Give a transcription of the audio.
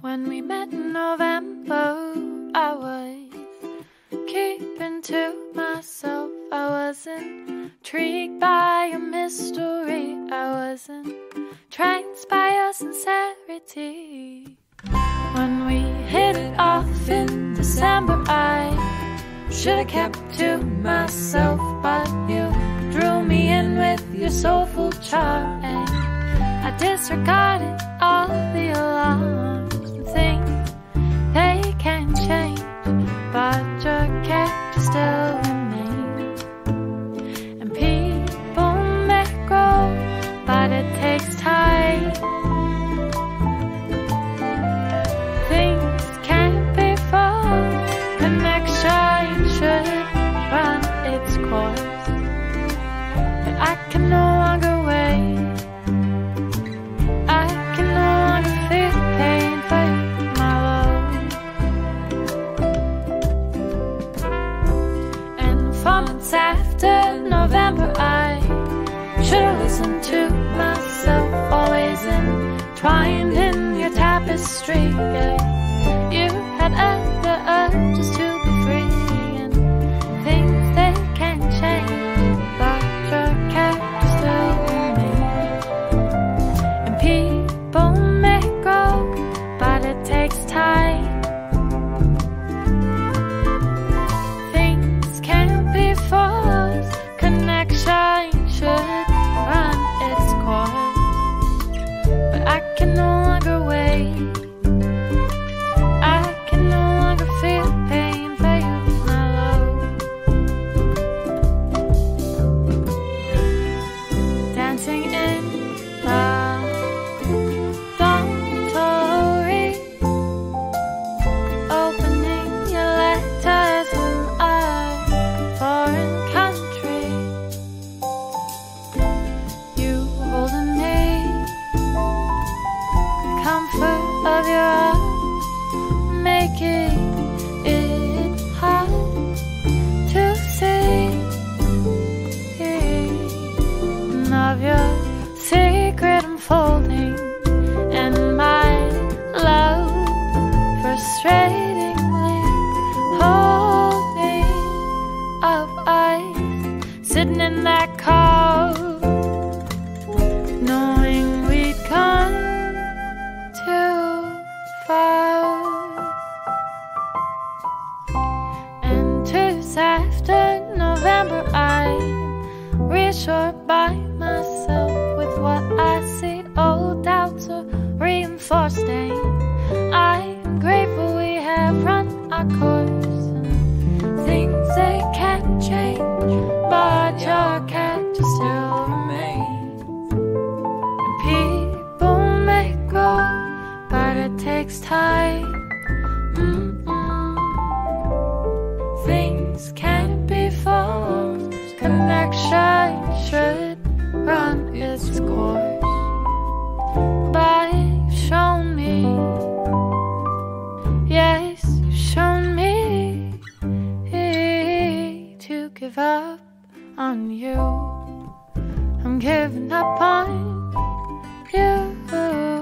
When we met in November, I was keeping to myself. I wasn't intrigued by your mystery. I wasn't tranced by your sincerity. When we hit it off in December, I should have kept to myself, but you drew me in with your soulful charm, and I disregarded after November, I should have listened to myself, always entwined in your tapestry. Yeah. You had other urges Of your secret unfolding, and my love frustratingly holding up sitting in that car, knowing we'd gone too far. And two after November, I'm reassured by it takes time. Mm-mm. Things can't be forced. Connection should run its course. But shown me, yes, shown me to give up on you. I'm giving up on you.